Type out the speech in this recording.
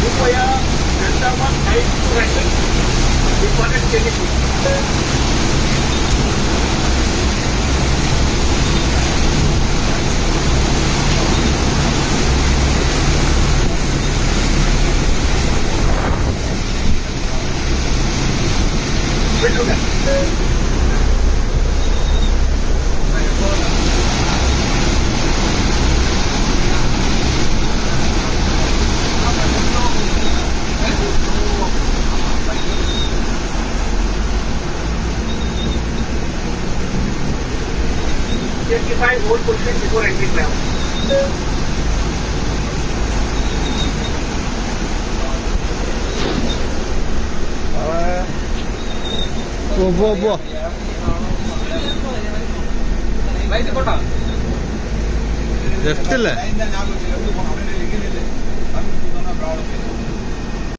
कृपया जनता one five two ration important changes Thank you. identify all questions before entering lab. वो वो वो left है